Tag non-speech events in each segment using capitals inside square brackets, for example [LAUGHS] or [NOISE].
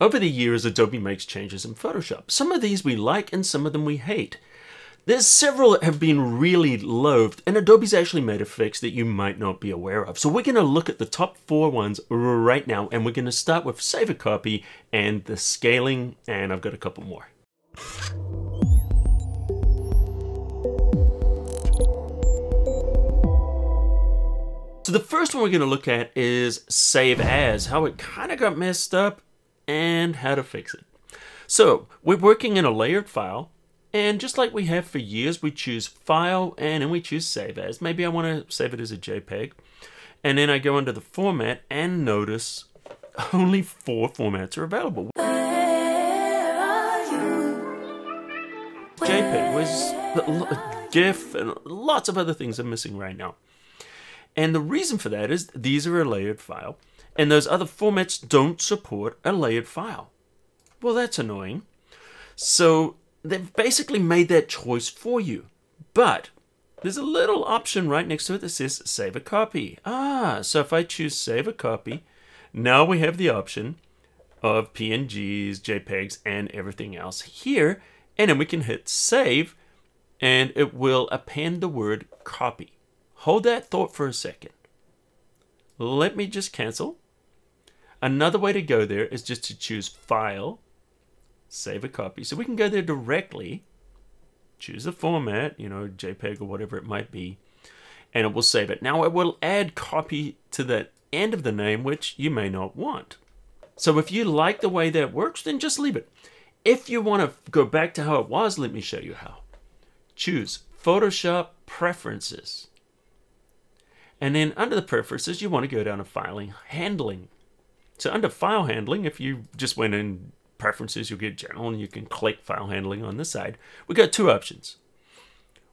Over the years, Adobe makes changes in Photoshop. Some of these we like and some of them we hate. There's several that have been really loathed, and Adobe's actually made a fix that you might not be aware of. So we're going to look at the top four ones right now, and we're going to start with Save a Copy and the scaling, and I've got a couple more. So the first one we're going to look at is Save As, how it kind of got messed up, and how to fix it. So we're working in a layered file, and just like we have for years, we choose File and then we choose Save As. Maybe I want to save it as a JPEG. And then I go under the format and notice [LAUGHS] only four formats are available. JPEG was GIF and lots of other things are missing right now. And the reason for that is these are a layered file and those other formats don't support a layered file. Well, that's annoying. So they've basically made that choice for you. But there's a little option right next to it that says save a copy. Ah, so if I choose save a copy, now we have the option of PNGs, JPEGs, and everything else here. And then we can hit save and it will append the word copy. Hold that thought for a second. Let me just cancel. Another way to go there is just to choose file save a copy. So we can go there directly, choose a format, you know, JPEG or whatever it might be, and it will save it. Now it will add copy to the end of the name, which you may not want. So if you like the way that works, then just leave it. If you want to go back to how it was, let me show you how. Choose Photoshop Preferences. And then under the preferences, you want to go down to filing handling. So under file handling, if you just went in preferences, you'll get general and you can click file handling on this side. We got two options.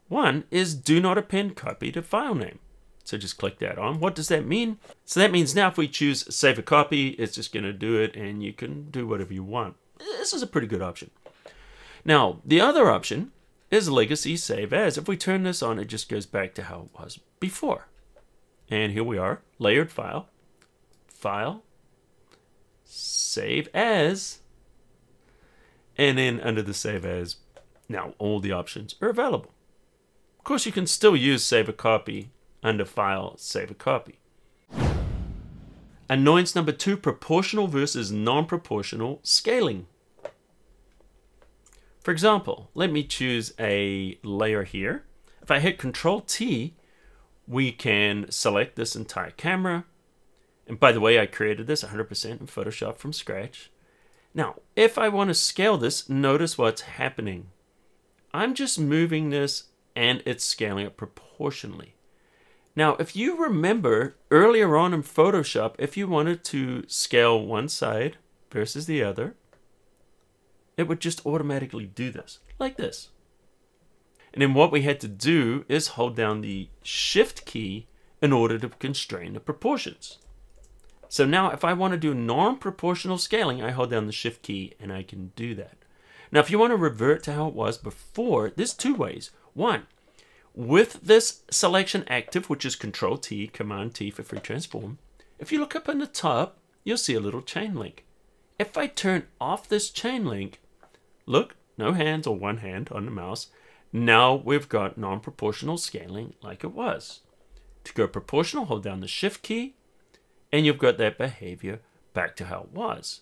One is do not append copy to file name. So just click that on. What does that mean? So that means now if we choose save a copy, it's just going to do it and you can do whatever you want. This is a pretty good option. Now, the other option is legacy save as. If we turn this on, it just goes back to how it was before. And here we are, layered file, file, save as, and then under the save as, now all the options are available. Of course, you can still use save a copy under file save a copy. Annoyance number two, proportional versus non-proportional scaling. For example, let me choose a layer here. If I hit Control T, we can select this entire camera. And by the way, I created this 100% in Photoshop from scratch. Now, if I want to scale this, notice what's happening. I'm just moving this and it's scaling it proportionally. Now, if you remember earlier on in Photoshop, if you wanted to scale one side versus the other, it would just automatically do this, like this. And then what we had to do is hold down the Shift key in order to constrain the proportions. So now if I want to do non-proportional scaling, I hold down the shift key and I can do that. Now if you want to revert to how it was before, there's two ways. One, with this selection active, which is Control T, Command T for free transform, if you look up in the top, you'll see a little chain link. If I turn off this chain link, look, no hands or one hand on the mouse, now we've got non-proportional scaling like it was. To go proportional, hold down the shift key and you've got that behavior back to how it was.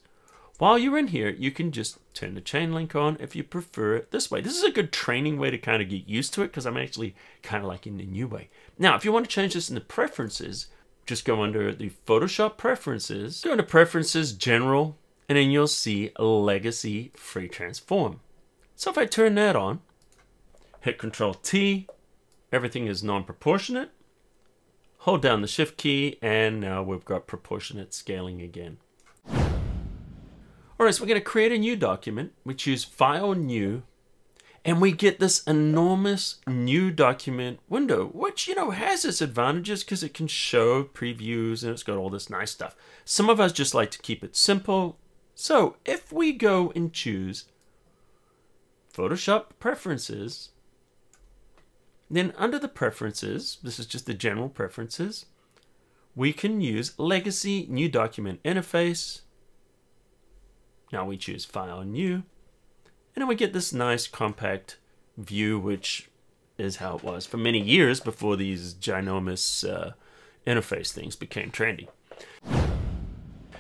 While you're in here, you can just turn the chain link on if you prefer it this way. This is a good training way to kind of get used to it because I'm actually kind of liking the new way. Now, if you want to change this in the preferences, just go under the Photoshop preferences, go into preferences, general, and then you'll see legacy free transform. So if I turn that on, hit Control T, everything is non-proportionate, Hold down the shift key and now we've got proportionate scaling again. Alright, so we're going to create a new document. We choose File, New, and we get this enormous new document window, which, you know, has its advantages because it can show previews and it's got all this nice stuff. Some of us just like to keep it simple. So if we go and choose Photoshop Preferences, then under the preferences, this is just the general preferences, we can use legacy new document interface. Now we choose File, New, and then we get this nice compact view, which is how it was for many years before these ginormous uh, interface things became trendy.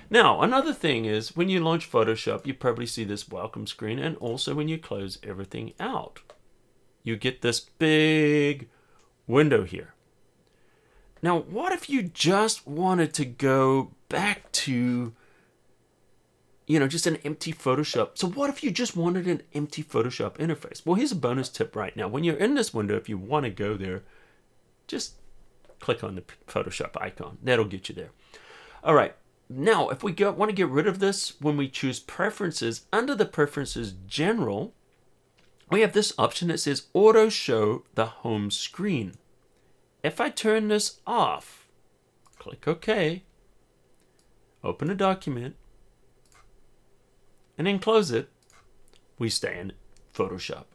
Now, another thing is when you launch Photoshop, you probably see this welcome screen, and also when you close everything out, you get this big window here. Now, what if you just wanted to go back to, you know, just an empty Photoshop? So, what if you just wanted an empty Photoshop interface? Well, here's a bonus tip right now. When you're in this window, if you want to go there, just click on the Photoshop icon. That'll get you there. All right. Now, if we want to get rid of this, when we choose Preferences, under the Preferences General, we have this option that says Auto Show the Home Screen. If I turn this off, click OK, open a document, and then close it, we stay in Photoshop.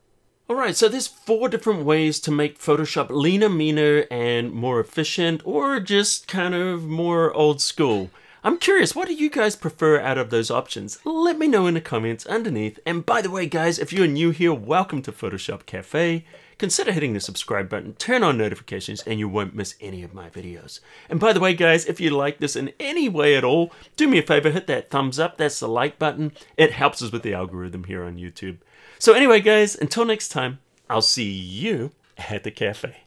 Alright, so there's four different ways to make Photoshop leaner, meaner, and more efficient, or just kind of more old school. I'm curious, what do you guys prefer out of those options? Let me know in the comments underneath. And by the way, guys, if you're new here, welcome to Photoshop Cafe. Consider hitting the subscribe button, turn on notifications, and you won't miss any of my videos. And by the way, guys, if you like this in any way at all, do me a favor, hit that thumbs up. That's the like button. It helps us with the algorithm here on YouTube. So anyway, guys, until next time, I'll see you at the cafe.